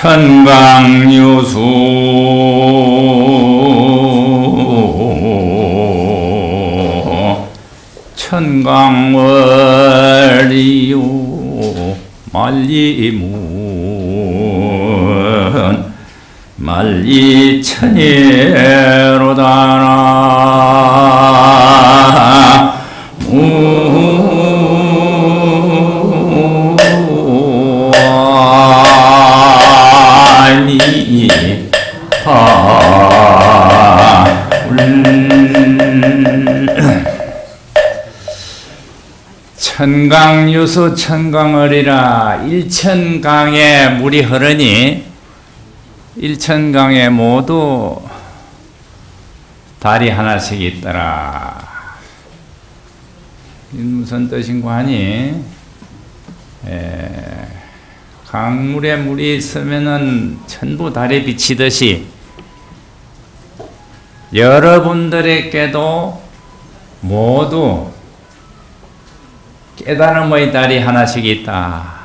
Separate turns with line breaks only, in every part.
천강유수. 천강월이요 말리문. 말리천예로다나 천강유수 천강을이라 일천강에 물이 흐르니 일천강에 모두 달이 하나씩 있더라. 무슨 뜻인고 하니 에, 강물에 물이 있으면은 전부 달에 비치듯이 여러분들에게도 모두 깨달음의 달이 하나씩 있다.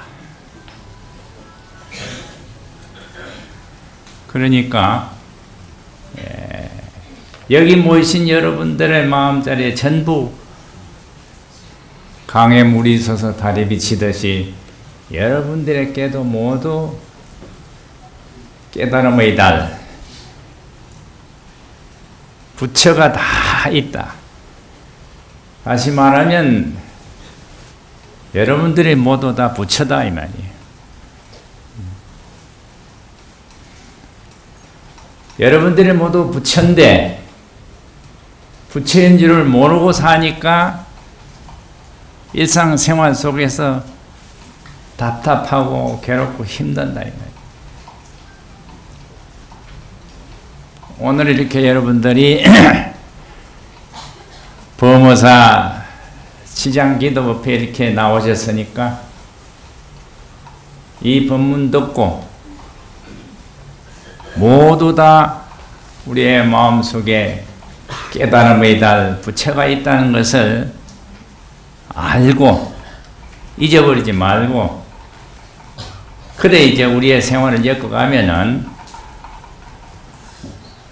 그러니까 예, 여기 모이신 여러분들의 마음자리에 전부 강에 물이 있어서 달이 비치듯이 여러분들에게도 모두 깨달음의 달 부처가 다 있다. 다시 말하면 여러분들이 모두 다 부처다 이 말이에요. 여러분들이 모두 부처인데 부처인 줄을 모르고 사니까 일상생활 속에서 답답하고 괴롭고 힘든다 이 말이에요. 오늘 이렇게 여러분들이 범어사 시장 기도법에 이렇게 나오셨으니까 이 법문 듣고 모두 다 우리의 마음속에 깨달음의 달 부처가 있다는 것을 알고 잊어버리지 말고 그래 이제 우리의 생활을 엮어가면은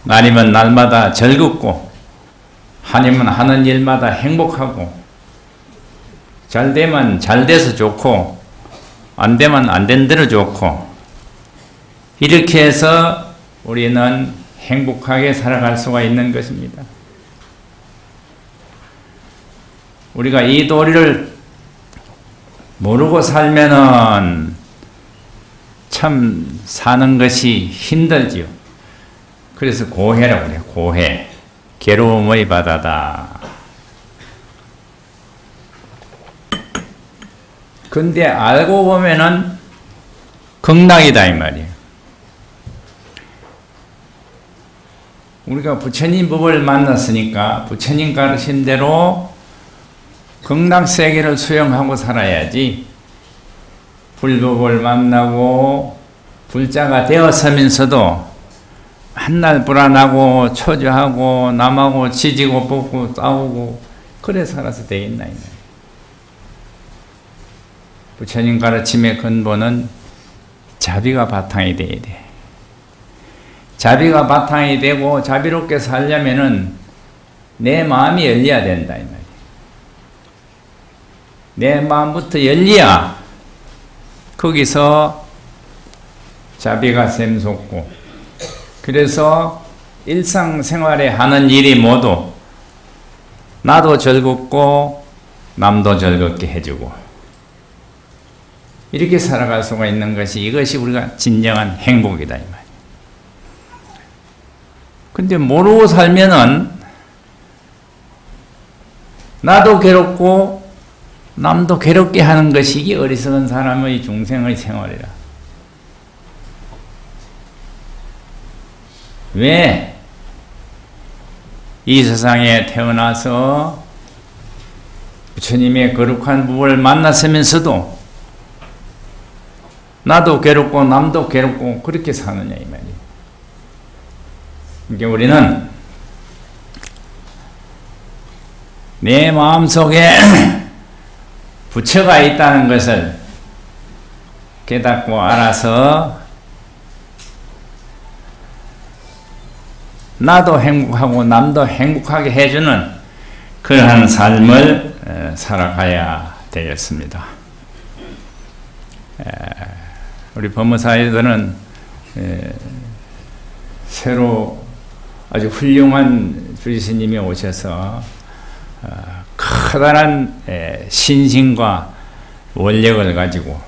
날이면 날마다 즐겁고 하니면 하는 일마다 행복하고 잘 되면 잘 돼서 좋고 안 되면 안 된 대로 좋고 이렇게 해서 우리는 행복하게 살아갈 수가 있는 것입니다. 우리가 이 도리를 모르고 살면은 참 사는 것이 힘들지요. 그래서 고해라고 그래요. 고해. 괴로움의 바다다. 근데 알고 보면은 극락이다 이 말이에요. 우리가 부처님 법을 만났으니까 부처님 가르친 대로 극락 세계를 수용하고 살아야지 불법을 만나고 불자가 되었으면서도 한날 불안하고 초조하고 남하고 지지고 뽑고 싸우고 그래 살아서 되겠나 이 부처님 가르침의 근본은 자비가 바탕이 돼야 돼. 자비가 바탕이 되고 자비롭게 살려면은 내 마음이 열려야 된다 이 말이야. 내 마음부터 열려야 거기서 자비가 샘솟고 그래서 일상생활에 하는 일이 모두 나도 즐겁고 남도 즐겁게 해주고 이렇게 살아갈 수가 있는 것이 이것이 우리가 진정한 행복이다 이 말. 근데 모르고 살면은 나도 괴롭고 남도 괴롭게 하는 것이 이 어리석은 사람의 중생의 생활이라. 왜? 이 세상에 태어나서 부처님의 거룩한 법을 만났으면서도 나도 괴롭고 남도 괴롭고 그렇게 사느냐 이 말이에요. 이게 우리는 내 마음속에 부처가 있다는 것을 깨닫고 알아서 나도 행복하고 남도 행복하게 해주는 그러한 삶을 살아가야 되겠습니다. 우리 법무사에서는 새로 아주 훌륭한 주지스님이 오셔서 어, 커다란 신신과 원력을 가지고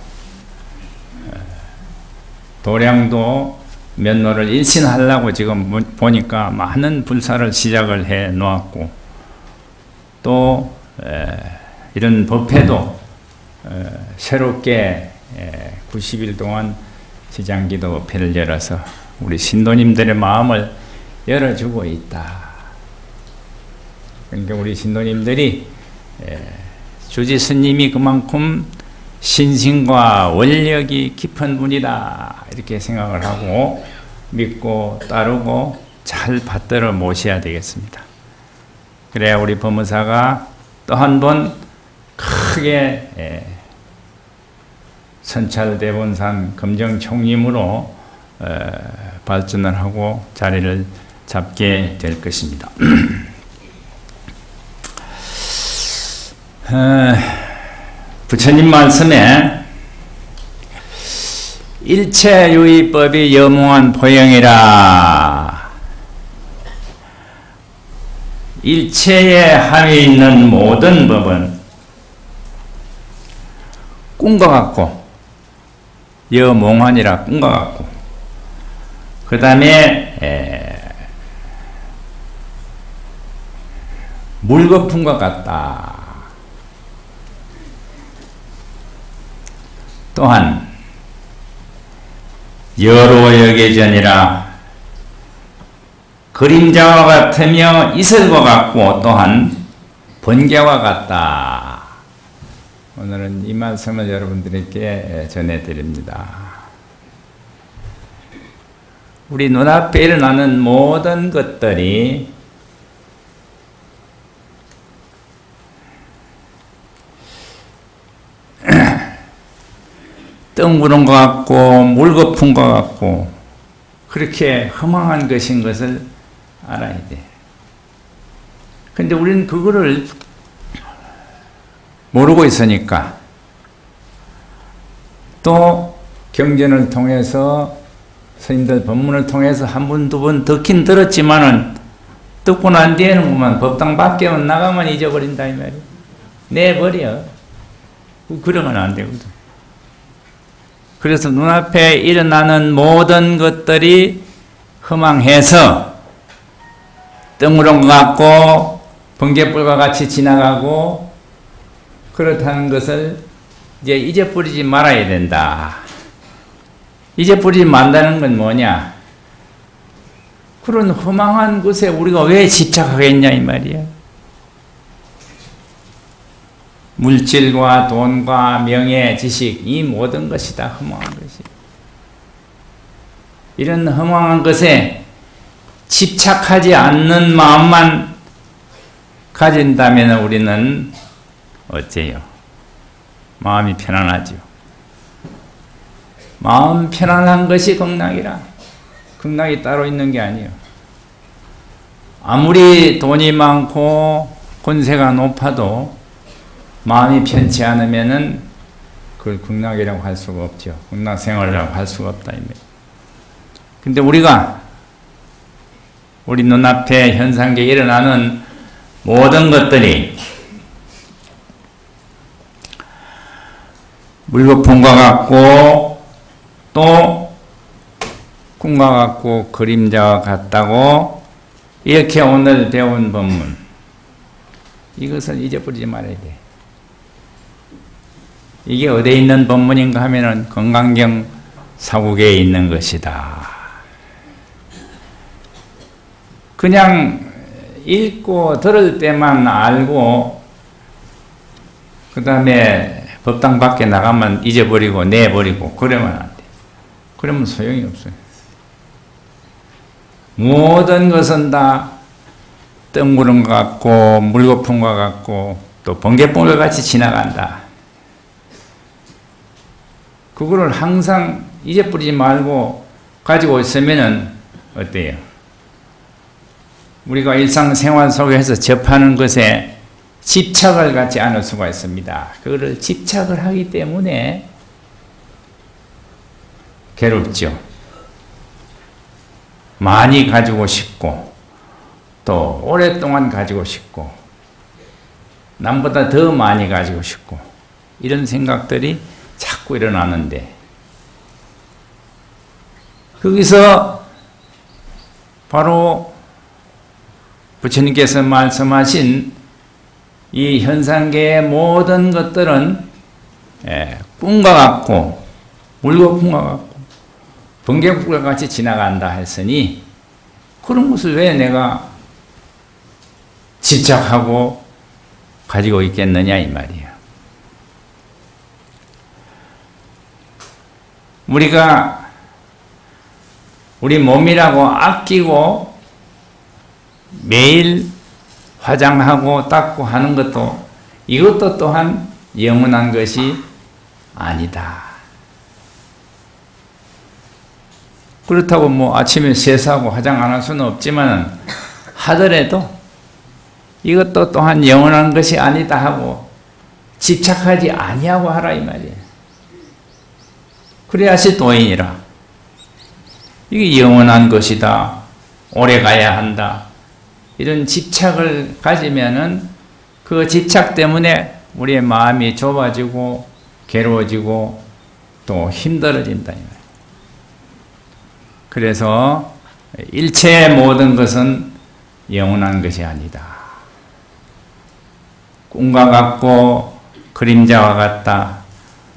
도량도 면로를 일신하려고 지금 보니까 많은 불사를 시작을 해 놓았고 또 이런 법회도 새롭게 90일 동안 시장기도 법회를 열어서 우리 신도님들의 마음을 열어주고 있다. 그러니까 우리 신도님들이 주지 스님이 그만큼 신신과 원력이 깊은 분이다 이렇게 생각을 하고 믿고 따르고 잘 받들어 모셔야 되겠습니다. 그래야 우리 법무사가 또 한 번 크게 선찰대본산 검정총림으로 발전을 하고 자리를 잡게 될 것입니다. 부처님 말씀에 일체유의법이 여무한 포영이라 일체에 함이 있는 모든 법은 꿈과 같고 여몽환이라 꿈과 같고 그 다음에 물거품과 같다 또한 여러 여계전이라 그림자와 같으며 이슬과 같고 또한 번개와 같다. 오늘은 이 말씀을 여러분들에게 전해드립니다. 우리 눈앞에 일어나는 모든 것들이 뜬구름 같고 물거품 것 같고 그렇게 허망한 것인 것을 알아야 돼. 근데 우리는 그거를 모르고 있으니까 또 경전을 통해서 스님들 법문을 통해서 한 번, 두번 듣긴 들었지만은 듣고 난 뒤에는 그만 법당 밖에 나가면 잊어버린다 이 말이야. 내버려. 그러면 안 되거든. 그래서 눈앞에 일어나는 모든 것들이 허망해서 뜬구름 같고 번개불과 같이 지나가고 그렇다는 것을 이제 잊어버리지 말아야 된다. 잊어버리지 말다는 건 뭐냐? 그런 허망한 곳에 우리가 왜 집착하겠냐 이 말이야. 물질과 돈과 명예, 지식 이 모든 것이 다 허망한 것이. 이런 허망한 것에 집착하지 않는 마음만 가진다면 우리는 어째요? 마음이 편안하죠. 마음 편안한 것이 극락이라. 극락이 따로 있는 게 아니에요. 아무리 돈이 많고 권세가 높아도 마음이 편치 않으면은 그걸 극락이라고 할 수가 없죠. 극락 생활이라고 할 수가 없다. 근데 우리가 우리 눈앞에 현상계에 일어나는 모든 것들이 물거품과 같고 또 꿈과 같고 그림자와 같다고 이렇게 오늘 배운 법문 이것을 잊어버리지 말아야 돼. 이게 어디에 있는 법문인가 하면은 건강경 사국에 있는 것이다. 그냥 읽고 들을 때만 알고 그 다음에 법당 밖에 나가면 잊어버리고 내버리고 그러면 안 돼. 그러면 소용이 없어요. 모든 것은 다 뜬구름 같고 물거품과 같고 또 번개불과 같이 지나간다. 그거를 항상 잊어버리지 말고 가지고 있으면은 어때요? 우리가 일상생활 속에서 접하는 것에 집착을 갖지 않을 수가 있습니다. 그거를 집착을 하기 때문에 괴롭죠. 많이 가지고 싶고 또 오랫동안 가지고 싶고 남보다 더 많이 가지고 싶고 이런 생각들이 자꾸 일어나는데 거기서 바로 부처님께서 말씀하신 이 현상계의 모든 것들은 예, 꿈과 같고 물거품과 같고 번개불과 같이 지나간다 했으니 그런 것을 왜 내가 집착하고 가지고 있겠느냐 이 말이에요. 우리가 우리 몸이라고 아끼고 매일 화장하고 닦고 하는 것도 이것도 또한 영원한 것이 아니다. 그렇다고 뭐 아침에 세수하고 화장 안 할 수는 없지만 하더라도 이것도 또한 영원한 것이 아니다 하고 집착하지 아니하고 하라 이 말이에요. 그래야지 도인이라. 이게 영원한 것이다. 오래 가야 한다. 이런 집착을 가지면은 그 집착 때문에 우리의 마음이 좁아지고 괴로워지고 또 힘들어진다. 그래서 일체의 모든 것은 영원한 것이 아니다. 꿈과 같고 그림자와 같다.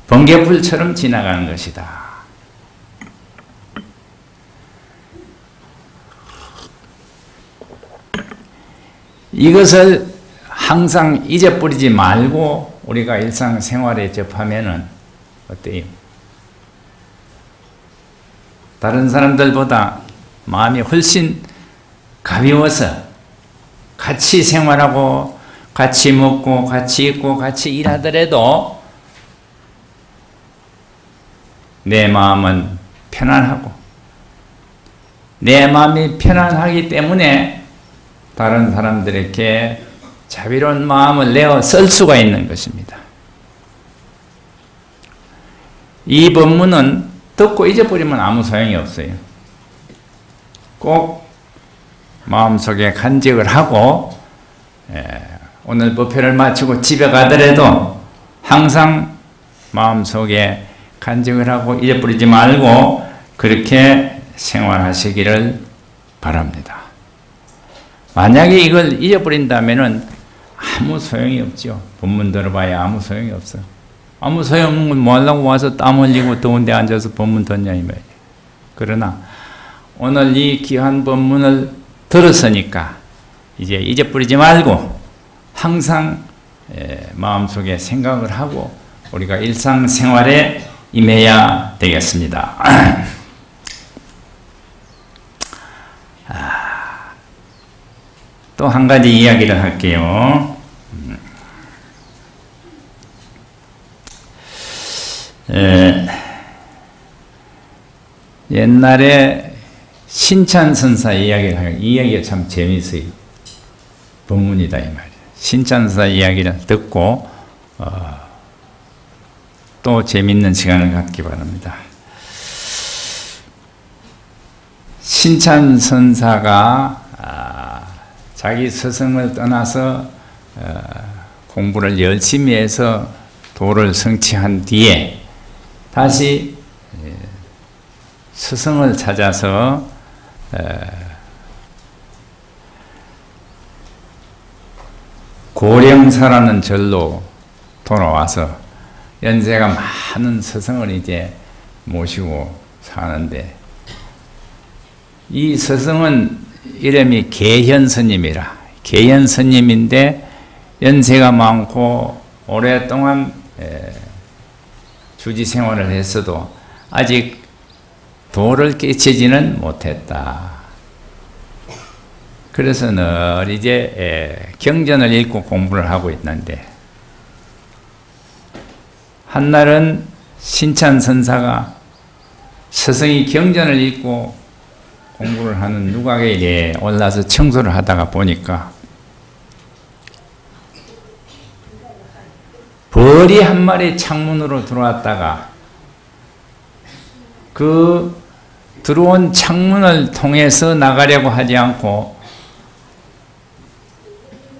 번개불처럼 지나가는 것이다. 이것을 항상 잊어버리지 말고 우리가 일상생활에 접하면은 어때요? 다른 사람들보다 마음이 훨씬 가벼워서 같이 생활하고 같이 먹고 같이 있고 같이 일하더라도 내 마음은 편안하고 내 마음이 편안하기 때문에 다른 사람들에게 자비로운 마음을 내어 쓸 수가 있는 것입니다. 이 법문은 듣고 잊어버리면 아무 소용이 없어요. 꼭 마음속에 간직을 하고 예, 오늘 법회를 마치고 집에 가더라도 항상 마음속에 간직을 하고 잊어버리지 말고 그렇게 생활하시기를 바랍니다. 만약에 이걸 잊어버린다면 아무 소용이 없죠. 본문 들어봐야 아무 소용이 없어. 아무 소용없는 건 뭐 하려고 와서 땀 흘리고 더운 데 앉아서 본문 듣냐 이 말이에요. 그러나 오늘 이 귀한 본문을 들었으니까 이제 잊어버리지 말고 항상 마음속에 생각을 하고 우리가 일상생활에 임해야 되겠습니다. 또 한 가지 이야기를 할게요. 에, 옛날에 신찬 선사 이야기를 하요. 이 이야기가 참 재미있어요. 본문이다 이 말이에요. 신찬 선사 이야기를 듣고 어, 또 재밌는 시간을 갖기 바랍니다. 신찬 선사가 아, 자기 스승을 떠나서 어, 공부를 열심히 해서 도를 성취한 뒤에 다시 예, 스승을 찾아서 고령사라는 절로 돌아와서 연세가 많은 스승을 이제 모시고 사는데 이 스승은 이름이 계현 스님이라 계현 스님인데 연세가 많고 오랫동안 주지 생활을 했어도 아직 도를 깨치지는 못했다. 그래서 늘 이제 경전을 읽고 공부를 하고 있는데 한날은 신찬 선사가 스승이 경전을 읽고 공부를 하는 누각에 올라서 청소를 하다가 보니까 벌이 한 마리 창문으로 들어왔다가 그 들어온 창문을 통해서 나가려고 하지 않고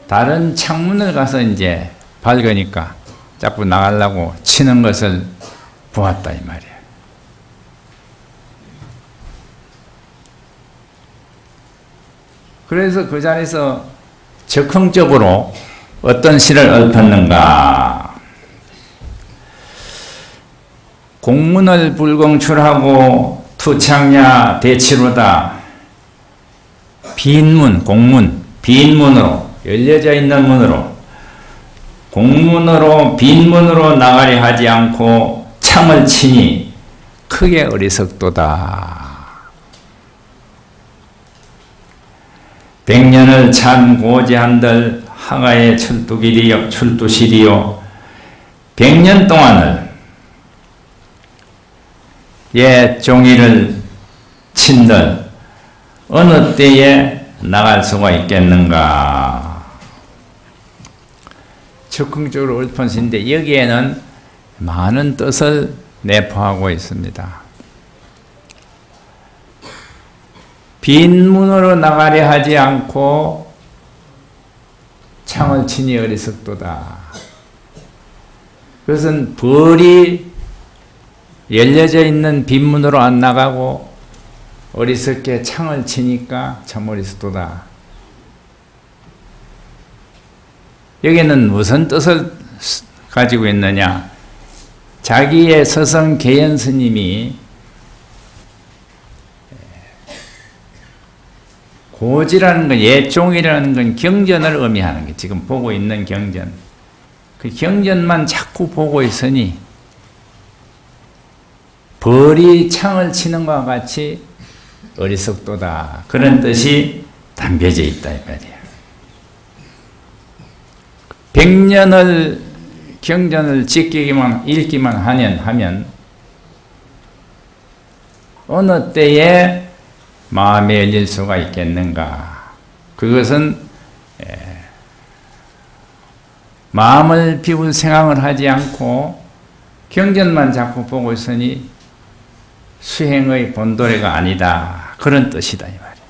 다른 창문을 가서 이제 밝으니까 자꾸 나가려고 치는 것을 보았다 이 말이야. 그래서 그 자리에서 적극적으로 어떤 시를 읊었는가? 공문을 불공출하고 투창야 대치로다. 빈문, 공문, 빈문으로 열려져 있는 문으로 공문으로 빈문으로 나가려 하지 않고 창을 치니 크게 어리석도다. 백년을 찬 고지한들 하가의 철두길이요 출두실이요 백년 동안을 예 종이를 친들 어느 때에 나갈 수가 있겠는가 적극적으로 시인데 여기에는 많은 뜻을 내포하고 있습니다. 빈 문으로 나가려 하지 않고 창을 치니 어리석도다. 그것은 벌이 열려져 있는 빈 문으로 안 나가고 어리석게 창을 치니까 참 어리석도다. 여기는 무슨 뜻을 가지고 있느냐? 자기의 서성 개연 스님이 고지라는 건 예종이라는 건 경전을 의미하는 게 지금 보고 있는 경전. 그 경전만 자꾸 보고 있으니 벌이 창을 치는 것과 같이 어리석도다. 그런 뜻이 담겨져 있다 이 말이야. 백년을 경전을 지키기만 읽기만 하면 하면 어느 때에 마음에 열릴 수가 있겠는가? 그것은 마음을 비울 생각을 하지 않고 경전만 자꾸 보고 있으니 수행의 본도래가 아니다. 그런 뜻이다 이 말이에요.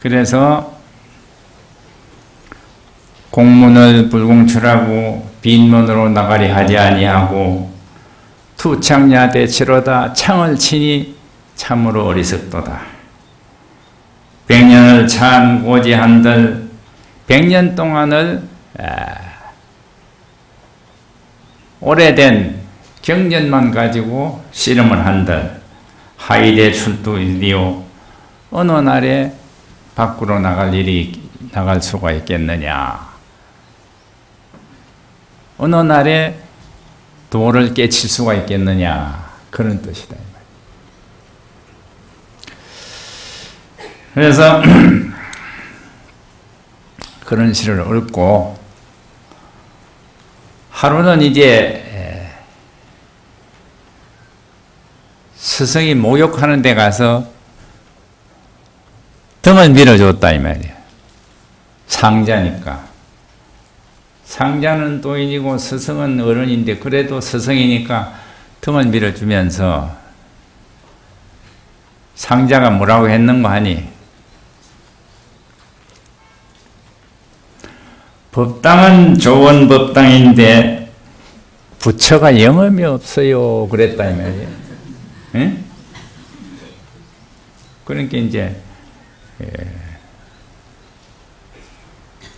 그래서 공문을 불공출하고 빈문으로 나가리 하지 아니하고 투창야 대치로다 창을 치니 참으로 어리석도다. 백년을 찬 고지한들 백년 동안을 오래된 경전만 가지고 씨름을 한들 하이대 출두일이요 어느 날에 밖으로 나갈 일이 나갈 수가 있겠느냐 어느 날에 도를 깨칠 수가 있겠느냐 그런 뜻이다. 그래서 그런 시를 읊고 하루는 이제 스승이 목욕하는 데 가서 등을 밀어줬다 이 말이야. 상자니까. 상자는 또인이고 스승은 어른인데 그래도 스승이니까 등을 밀어주면서 상자가 뭐라고 했는거 하니 법당은 좋은 법당인데 부처가 영험이 없어요. 그랬다 이 말이에요. 예? 그러니까 이제 예.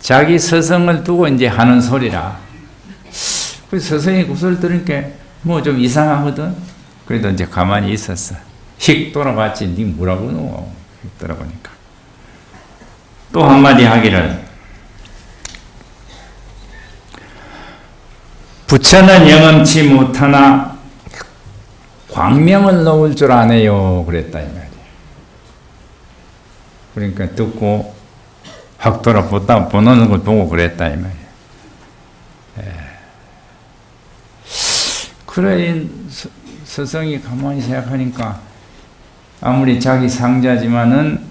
자기 스승을 두고 이제 하는 소리라. 그그 소리 들으니까 뭐 좀 이상하거든. 그래도 이제 가만히 있었어. 휙 돌아봤지. 니 뭐라고 노? 휙 돌아보니까. 또 한마디 하기를 부처는 영험치 못하나 광명을 놓을 줄 아네요. 그랬다 이 말이야. 그러니까 듣고 확 돌아보다 보는 걸 보고 그랬다 이 말이야. 예. 그래 스승이 가만히 생각하니까 아무리 자기 상자지만은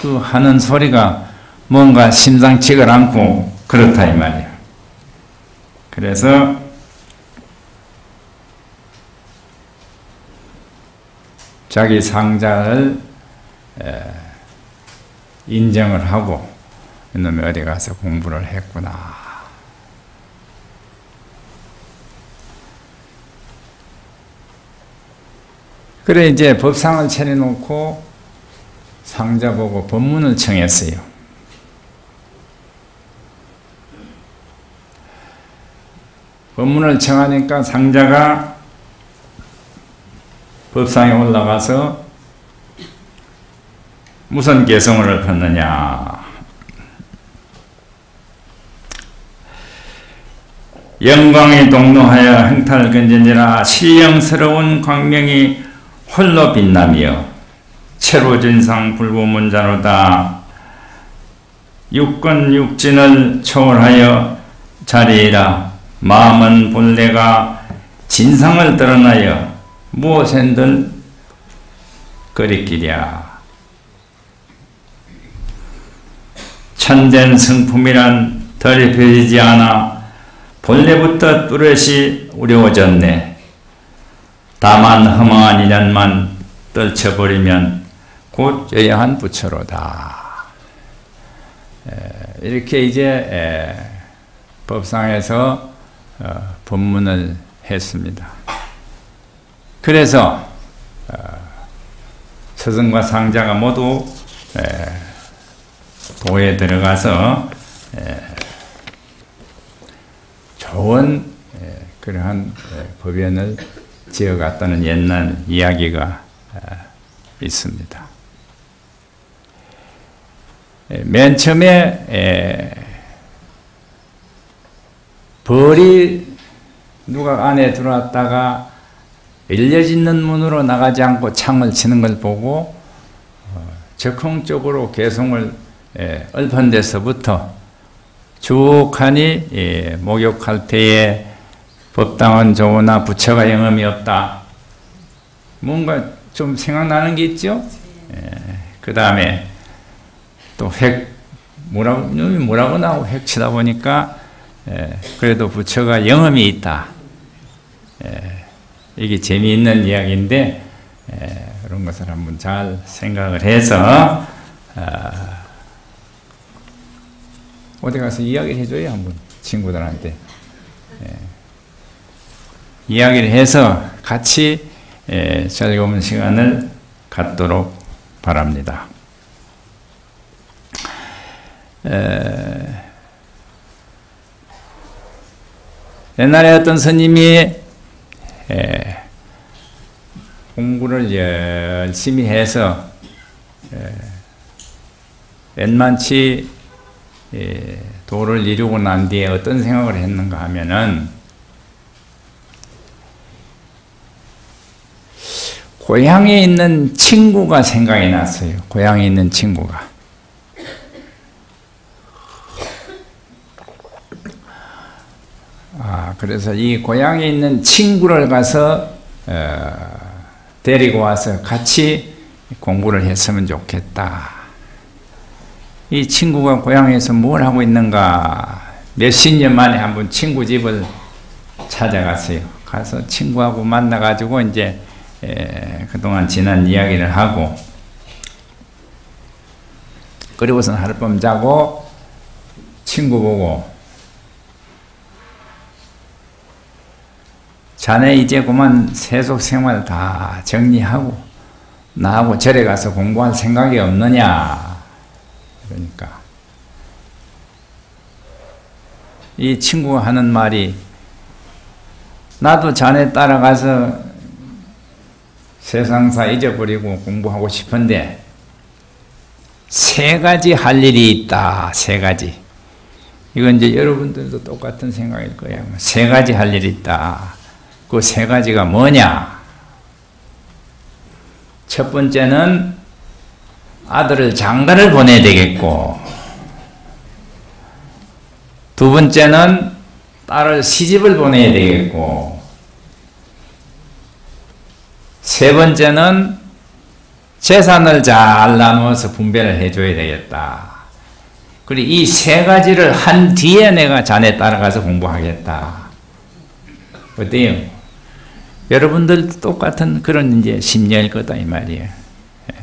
그 하는 소리가 뭔가 심상치가 않고 그렇다 이 말이야. 그래서 자기 상자를 인정을 하고 이놈이 어디 가서 공부를 했구나. 그래 이제 법상을 차려놓고 상자 보고 법문을 청했어요. 법문을 청하니까 상자가 법상에 올라가서 무슨 개성을 읊었느냐. 영광이 동로하여 행탈 근전지라 신령스러운 광명이 홀로 빛나며 체로진상 불보문자로다. 육건 육진을 초월하여 자리이라 마음은 본래가 진상을 드러나여 무엇엔들 거리끼랴 참된 성품이란 덜 펴지지 않아 본래부터 뚜렷이 우려워졌네. 다만 허망한 인연만 떨쳐버리면 곧 여야한 부처로다. 이렇게 이제 법상에서 어, 법문을 했습니다. 그래서 어, 서승과 상자가 모두 도에 들어가서 좋은 그러한 법연을 지어갔다는 옛날 이야기가 있습니다. 맨 처음에 벌이 누가 안에 들어왔다가 열려짓는 문으로 나가지 않고 창을 치는 걸 보고 어, 적극적으로 개성을 읊은 데서부터 쭉 하니 예, 목욕할 때에 법당은 좋으나 부처가 영험이 없다. 뭔가 좀 생각나는 게 있죠? 예, 그 다음에 또 획, 뭐라고, 뭐라고 나오고 획 치다 보니까 예, 그래도 부처가 영험이 있다. 예, 이게 재미있는 이야기인데 예, 그런 것을 한번 잘 생각을 해서 아, 어디 가서 이야기를 해줘요 한번 친구들한테 예. 이야기를 해서 같이 예, 즐거운 시간을 갖도록 바랍니다. 에, 옛날에 어떤 스님이 에, 공부를 열심히 해서 에, 웬만치 예, 도를 이루고 난 뒤에 어떤 생각을 했는가 하면은 고향에 있는 친구가 생각이 났어요. 고향에 있는 친구가. 아, 그래서 이 고향에 있는 친구를 가서 어, 데리고 와서 같이 공부를 했으면 좋겠다. 이 친구가 고향에서 뭘 하고 있는가 몇십 년 만에 한번 친구 집을 찾아갔어요. 가서 친구하고 만나가지고 이제 그동안 지난 이야기를 하고 그리고선 하룻밤 자고 친구 보고 자네 이제 그만 세속 생활 다 정리하고 나하고 절에 가서 공부할 생각이 없느냐 그러니까 이 친구가 하는 말이 나도 자네 따라가서 세상사 잊어버리고 공부하고 싶은데 세 가지 할 일이 있다. 세 가지. 이건 이제 여러분들도 똑같은 생각일 거예요. 세 가지 할 일이 있다. 그 세 가지가 뭐냐? 첫 번째는 아들을 장가를 보내야 되겠고 두 번째는 딸을 시집을 보내야 되겠고 세 번째는 재산을 잘 나누어서 분배를 해줘야 되겠다. 그리고 이 세 가지를 한 뒤에 내가 자네 따라가서 공부하겠다. 어때요? 여러분들 똑같은 그런 이제 심리일 거다 이 말이에요. 예.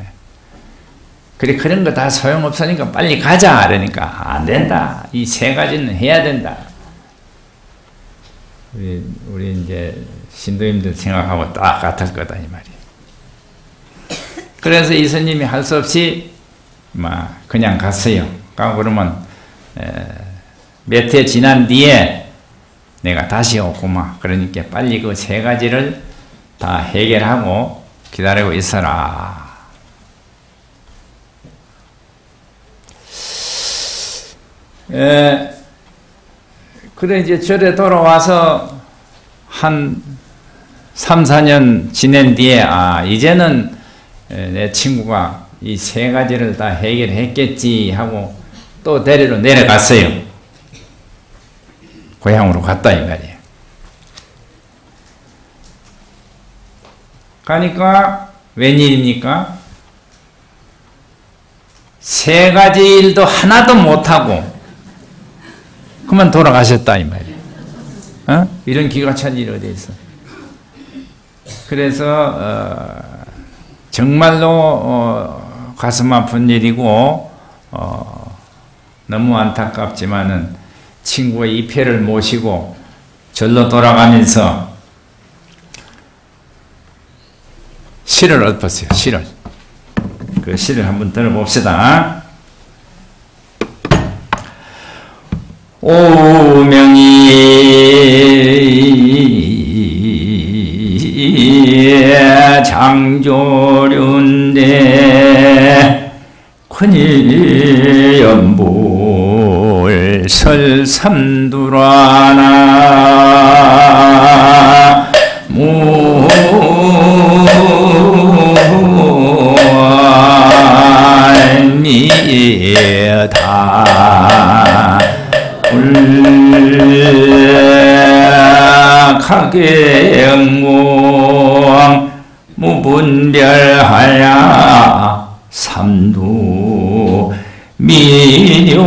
그래 그런 거 다 소용없으니까 빨리 가자 그러니까 안 된다. 이 세 가지는 해야 된다. 우리 우리 이제 신도님들 생각하고 딱 같을 거다 이 말이에요. 그래서 이스님이 할 수 없이 막 그냥 갔어요. 가 그러면 몇 해 지난 뒤에 내가 다시 오구만. 그러니까 빨리 그 세 가지를 다 해결하고 기다리고 있어라. 에, 그래 이제 절에 돌아와서 한 3, 4년 지낸 뒤에 아 이제는 내 친구가 이 세 가지를 다 해결했겠지 하고 또 데리러 내려갔어요. 고향으로 갔다 이 말이에요. 가니까 웬일입니까? 세 가지 일도 하나도 못하고 그만 돌아가셨다 이 말이에요. 어? 이런 기가 찬 일이 어디 있어? 그래서 어, 정말로 어, 가슴 아픈 일이고 어, 너무 안타깝지만은 친구의 이패를 모시고 절로 돌아가면서 시를 읊었어요. 시를. 그 시를 한번 들어봅시다. 오명이 장조륜데 큰일 연 불 설삼두라나. 무미다. 울하게 영광 무분별하야 삼두 미녀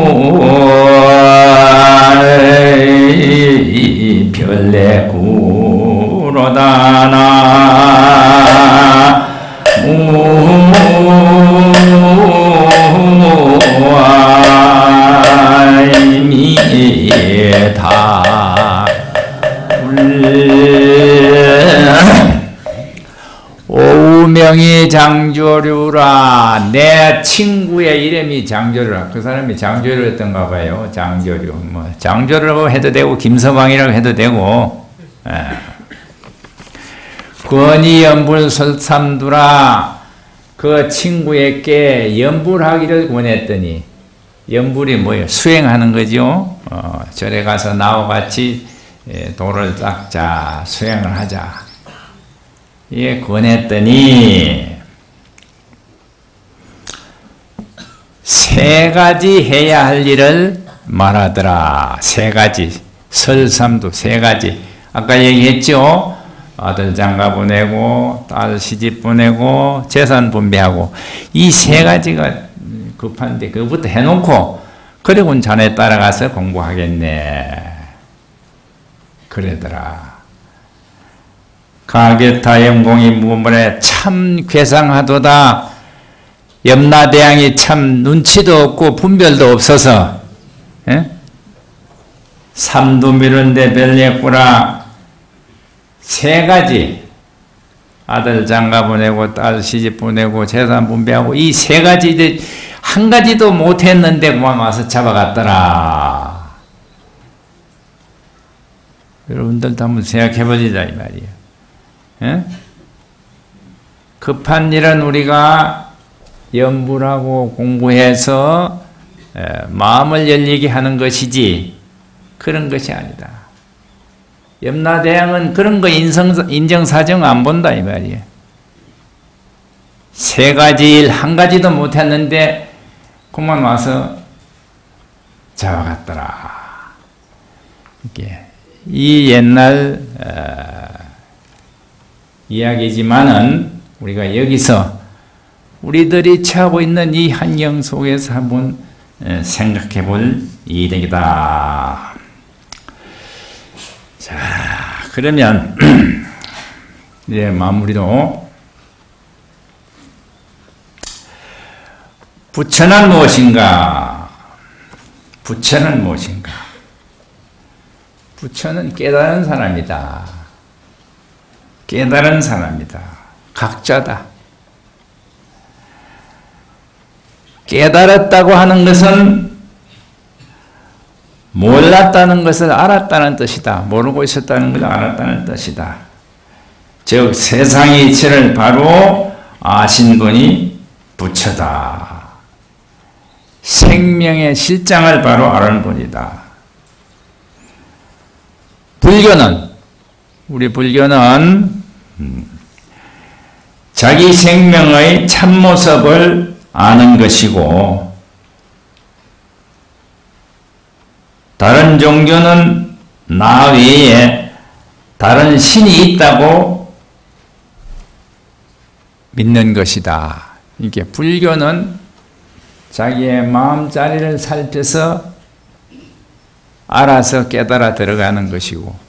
별내구로다나 무아이미다 오명이 장조류라. 내 친구의 이름이 장조류라. 그 사람이 장조류였던가 봐요. 장조류. 뭐 장조류라고 해도 되고 김서방이라고 해도 되고. 권위 연불 설삼두라. 그 친구에게 연불하기를 권했더니 연불이 뭐예요? 수행하는 거죠. 어, 절에 가서 나와 같이 도를 닦자 수행을 하자 예, 권했더니 세 가지 해야 할 일을 말하더라. 세 가지. 설삼도 세 가지. 아까 얘기했죠? 아들 장가 보내고, 딸 시집 보내고, 재산 분배하고. 이 세 가지가 급한데, 그것부터 해놓고, 그리고 자네 따라가서 공부하겠네. 그러더라. 가게타 영공이 무문에 참 괴상하도다. 염라대왕이 참 눈치도 없고 분별도 없어서 예? 삼도 미룬데 별냈구나 세 가지 아들 장가 보내고 딸 시집 보내고 재산 분배하고 이 세 가지 한 가지도 못했는데 그만 와서 잡아갔더라. 여러분들도 한번 생각해보자 이 말이에요. 예? 급한 일은 우리가 연불하고 공부해서 마음을 열리게 하는 것이지 그런 것이 아니다. 염라대왕은 그런 거 인정사정 안 본다 이 말이에요. 세 가지 일 한 가지도 못했는데 그만 와서 잡아갔더라. 이 옛날 어, 이야기지만은 우리가 여기서 우리들이 처하고 있는 이 환경 속에서 한번 생각해 볼 일이다. 자, 그러면 이제 마무리로 부처는 무엇인가? 부처는 무엇인가? 부처는 깨달은 사람이다. 깨달은 사람이다. 각자다. 깨달았다고 하는 것은 몰랐다는 것을 알았다는 뜻이다. 모르고 있었다는 것을 알았다는 뜻이다. 즉 세상의 이치를 바로 아신 분이 부처다. 생명의 실장을 바로 아는 분이다. 불교는 우리 불교는 음, 자기 생명의 참모습을 아는 것이고 다른 종교는 나 외에 다른 신이 있다고 믿는 것이다. 이게 불교는 자기의 마음자리를 살펴서 알아서 깨달아 들어가는 것이고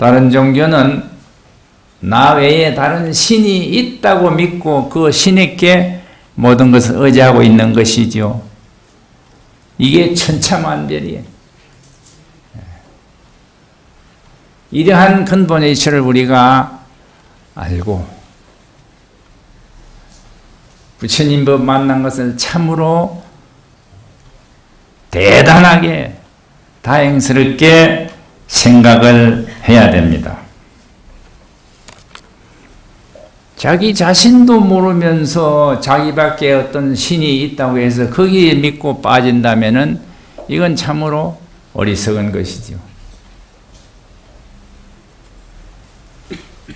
다른 종교는 나 외에 다른 신이 있다고 믿고 그 신에게 모든 것을 의지하고 있는 것이죠. 이게 천차만별이에요. 이러한 근본의 이치를 우리가 알고 부처님 법 만난 것을 참으로 대단하게 다행스럽게 생각을 해야 됩니다. 자기 자신도 모르면서 자기밖에 어떤 신이 있다고 해서 거기에 믿고 빠진다면은 이건 참으로 어리석은 것이죠.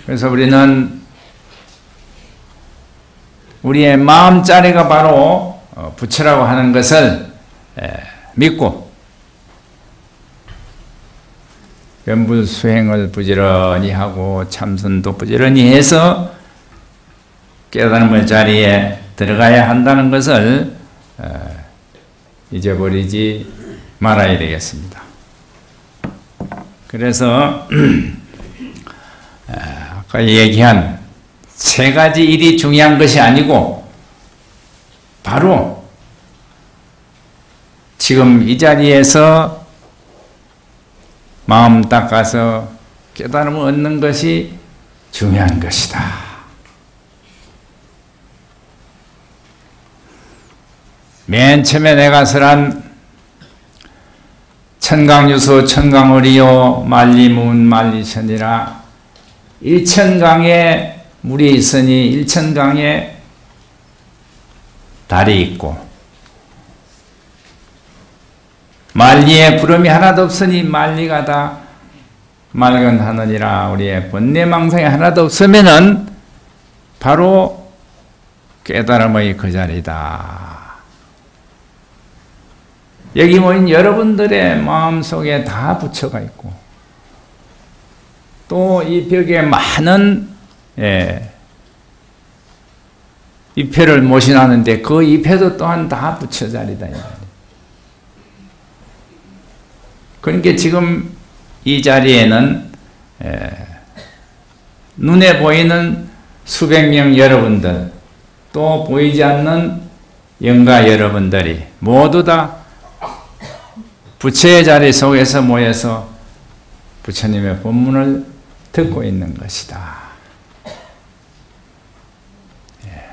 그래서 우리는 우리의 마음자리가 바로 어, 부처라고 하는 것을 믿고 변불 수행을 부지런히 하고 참선도 부지런히 해서 깨달음의 자리에 들어가야 한다는 것을 어, 잊어버리지 말아야 되겠습니다. 그래서 어, 아까 얘기한 세 가지 일이 중요한 것이 아니고 바로 지금 이 자리에서 마음 닦아서 깨달음을 얻는 것이 중요한 것이다. 맨 처음에 내가 설한 천강유수 천강의리요 만리문 만리천이라 일천강에 물이 있으니 일천강에 달이 있고 만리에 구름이 하나도 없으니 만리가 다 맑은 하늘이라 우리의 번뇌 망상이 하나도 없으면은 바로 깨달음의 그 자리다. 여기 모인 여러분들의 마음속에 다 부처가 있고 또 이 벽에 많은 예, 입회를 모신하는데 그 입회도 또한 다 부처 자리다. 그러니까 지금 이 자리에는 예, 눈에 보이는 수백 명 여러분들 또 보이지 않는 영가 여러분들이 모두 다 부처의 자리 속에서 모여서 부처님의 본문을 듣고 있는 것이다. 예.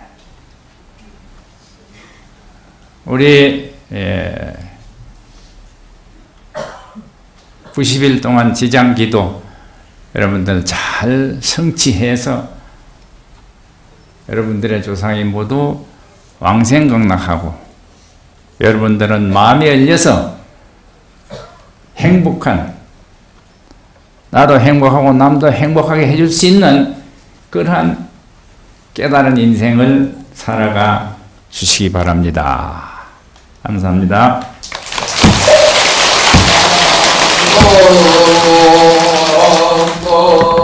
우리 예. 90일 동안 지장 기도 여러분들 잘 성취해서 여러분들의 조상이 모두 왕생극락하고 여러분들은 마음이 열려서 행복한 나도 행복하고 남도 행복하게 해줄 수 있는 그러한 깨달은 인생을 살아가 주시기 바랍니다. 감사합니다. Oh, oh.